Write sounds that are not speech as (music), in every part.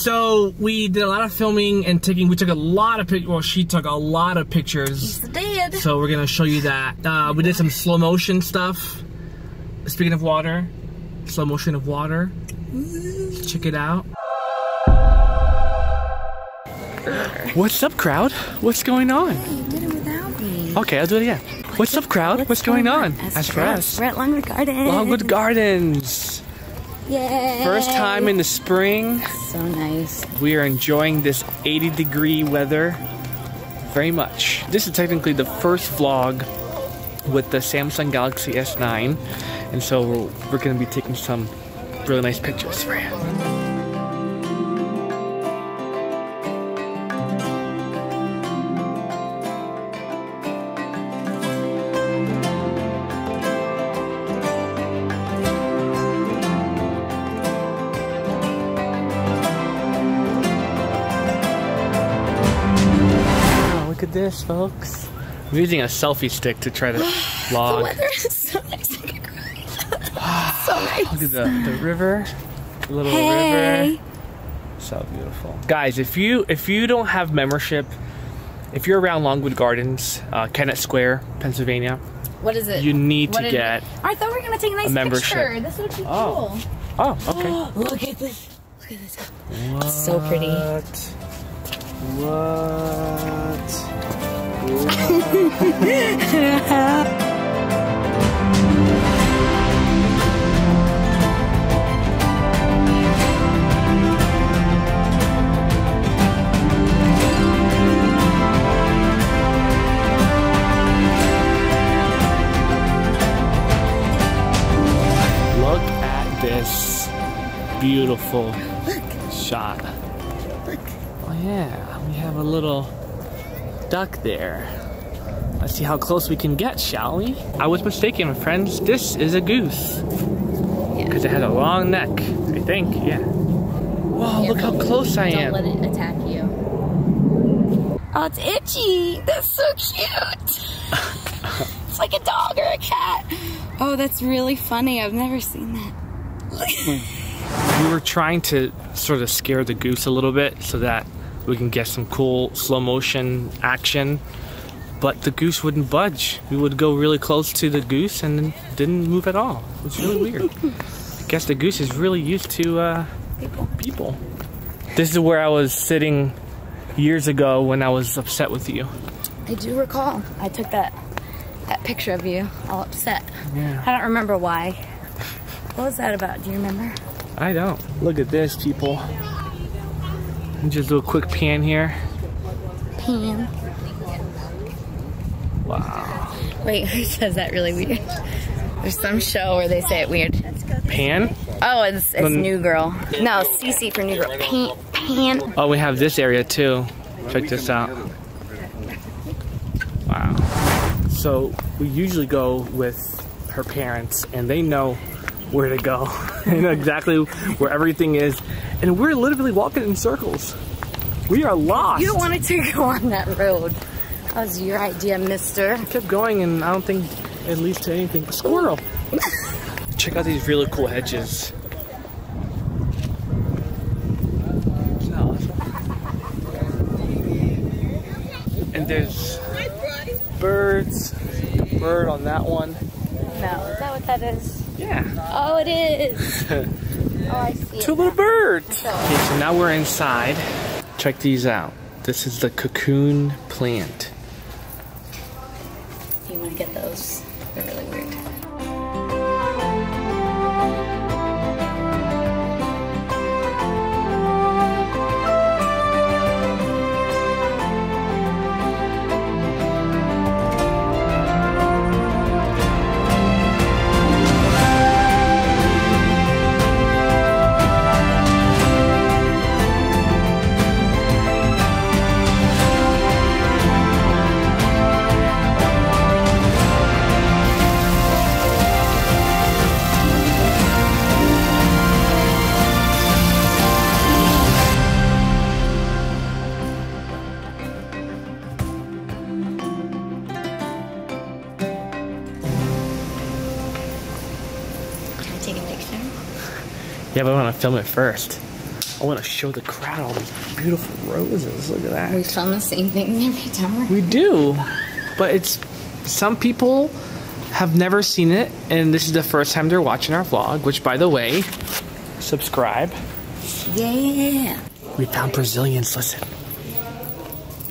So we did a lot of filming and taking. We took a lot of pictures. Well, she took a lot of pictures. Did. So we're gonna show you that. Uh, we did some slow motion stuff. Speaking of water, slow motion of water. Check it out. What's up, crowd? What's going on? You did it without me. Okay, I'll do it again. What's up, crowd? What's, going on? As, for us, we're at Longwood Gardens. Longwood Gardens. Yay. First time in the spring. So nice. We are enjoying this 80 degree weather very much. This is technically the first vlog with the Samsung Galaxy S9, and so we're, we're going to be taking some really nice pictures for you. This, folks. I'm using a selfie stick to try to (sighs) log. The vlog. weather is so nice. I could cry. so nice. Look at the, the river, the little Hey. river. So beautiful, guys. If you if you don't have membership, if you're around Longwood Gardens, uh, Kennett Square, Pennsylvania, What is it? you need What to get. it? I thought we were gonna take a nice membership. picture. This would be Oh. Oh, okay. (gasps) Look at this. Look at this. It's so pretty. What? What? Look at this beautiful shot. Oh yeah, we have a little duck there. Let's see how close we can get, shall we? I was mistaken, friends. This is a goose. Because it has a long neck, I think, yeah. Whoa, look how close I am. Don't am. let it attack you. Oh, it's itchy. That's so cute. (laughs) it's like a dog or a cat. Oh, that's really funny. I've never seen that. We were trying to sort of scare the goose a little bit so that we can get some cool slow motion action. But the goose wouldn't budge. We would go really close to the goose and it didn't move at all. It was really weird. I guess the goose is really used to uh, People. people. This is where I was sitting years ago when I was upset with you. I do recall. I took that that picture of you all upset. Yeah. I don't remember why. What was that about? Do you remember? I don't. Look at this, people. Just do a quick pan here. Pan. Wow. Wait, who says that really weird? There's some show where they say it weird. Pan? Oh, it's, it's New Girl. No, CC for New Girl. Pan. Pan. Oh, we have this area too. Check this out. Wow. So we usually go with her parents, and they know where to go. (laughs) they know exactly where everything is, and we're literally walking in circles. We are lost. You wanted to go on that road. That was your idea, mister. I kept going, and I don't think it leads to anything. A squirrel. Check out these really cool hedges. And there's birds. A bird on that one. No, is that what that is? Yeah. Oh, it is. (laughs) oh, I see it. Two little birds. Okay, so now we're inside. Check these out. This is the cocoon plant. Get those? They're really weird. Yeah, but I want to film it first. I want to show the crowd all these beautiful roses. Look at that. We film the same thing (laughs) every time we're We do, but it's some people have never seen it, and this is the first time they're watching our vlog. Which, by the way, subscribe. Yeah. We found Brazilians. Listen.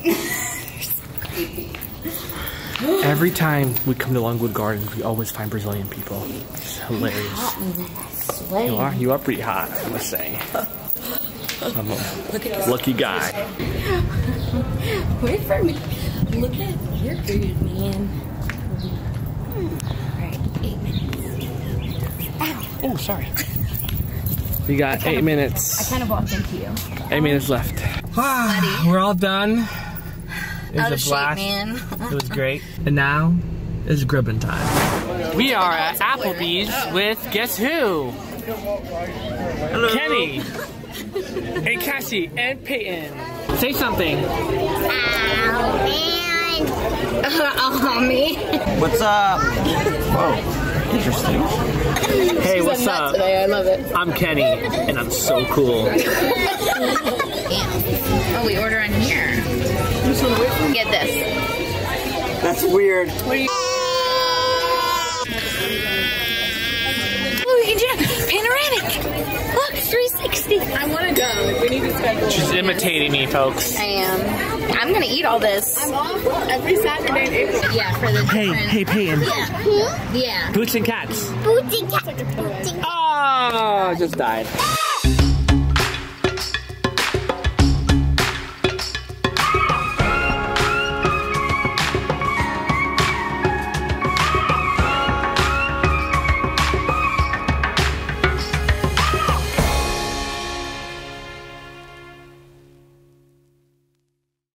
(laughs) Every time we come to Longwood Gardens, we always find Brazilian people. It's hilarious. Sweating. You are you are pretty hot, I must say. I'm a Look at this. lucky guy. Wait for me. Look at your food, man. Hmm. Alright, eight minutes. Oh, sorry. We got eight minutes. I kind of walked into you. Eight minutes left. Ah, we're all done. It Out of was a shape, blast. man. It was great. And now it's grubbing time. We are at Applebee's with guess who? Kenny. (laughs) and Cassie and Peyton. Say something. oh, man. (laughs) oh me. What's up? Whoa, interesting. Hey, what's up? Today, I love it. I'm Kenny, and I'm so cool. (laughs) Oh, we order on here. Get this. That's weird. Oh, She's imitating me, folks. I am. I'm gonna eat all this. I'm off every Saturday in April. Yeah, for the Hey, different- hey, Peyton. Yeah. Yeah. Boots and cats. Booty cat. Booty Oh, ah, just died.